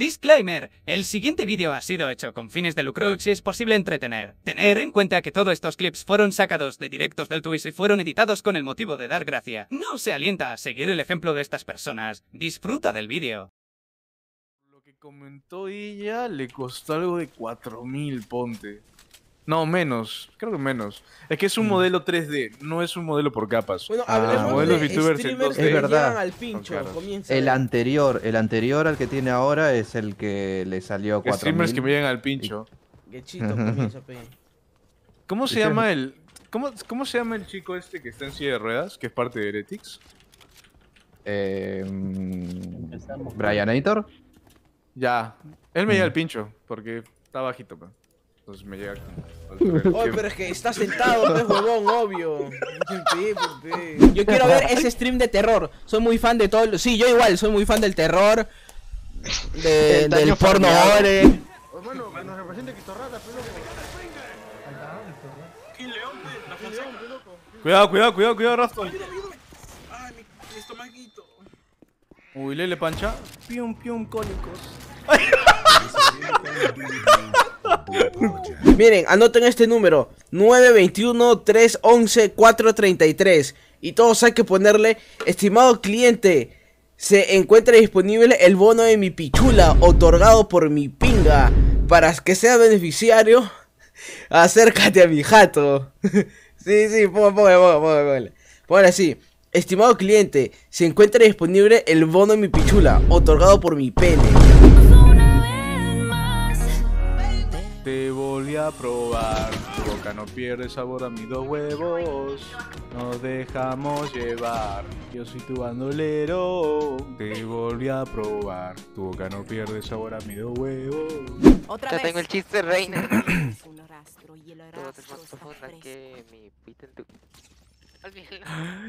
Disclaimer, el siguiente vídeo ha sido hecho con fines de lucro y es posible entretener. Tener en cuenta que todos estos clips fueron sacados de directos del Twitch y fueron editados con el motivo de dar gracia. No se alienta a seguir el ejemplo de estas personas. Disfruta del vídeo. Lo que comentó ella le costó algo de 4000, ponte. No, menos, creo que menos. Es que es un modelo 3D, no es un modelo por capas. Bueno, Ah, hablemos modelos de VTubers streamers en que 2D. Es verdad. al pincho. El anterior, el anterior al que tiene ahora es el que le salió a 4 Streamers que me llegan al pincho. Comienza, pe. ¿Cómo se llama el ¿cómo, ¿Cómo se llama el chico este que está en silla de ruedas, que es parte de Heretics? Eh, mm, Brianator. Ya, él me llega Mm. al pincho porque está bajito, pe. Entonces me llega Oye, pero es que está sentado, pe, huevón, obvio. Yo quiero ver ese stream de terror. Soy muy fan de todo. lo- Sí, yo igual, soy muy fan del terror. de- El del porno farmeado. ore. Cuidado, cuidado, cuidado, cuidado, Rastro. Uy, Lele Pancha. Pium, pium, cólicos. Miren, anoten este número: 921-311-433. Y todos hay que ponerle, estimado cliente. Se encuentra disponible el bono de mi pichula, otorgado por mi pinga. Para que sea beneficiario, acércate a mi jato. sí, sí, póngale, póngale, póngale, póngale. Así. Estimado cliente, se encuentra disponible el bono de mi pichula, otorgado por mi pene. Te volví a probar. Tu boca no pierde sabor a mis dos huevos. Nos dejamos llevar. Yo soy tu bandolero. Te volví a probar. Tu boca no pierde sabor a mis dos huevos. Otra Ya vez. tengo el chiste, reina. Un rastro y el Todo es rastro más está profunda fresco. que mi pita en tu... Olvídalo.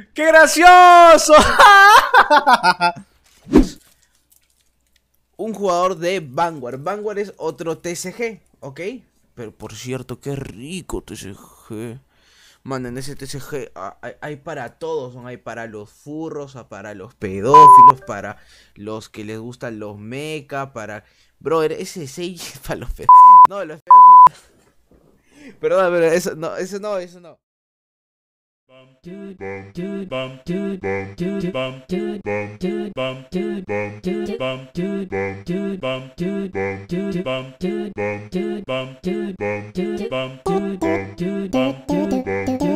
¡Qué gracioso! un jugador de Vanguard. Vanguard es otro TCG, ¿ok? Pero por cierto, qué rico TCG. Man, en ese TCG ah, hay, para todos. Hay para los furros, ah, para los pedófilos, para los que les gustan los mecha, para... Brother, ese Sage es para los pedófilos. No, los pedófilos... Perdón, pero eso no, eso no, eso no. bum dude bum dude bum dude bum dude bum dude bum dude bum dude bum dude bum dude bum dude bum dude bum dude bum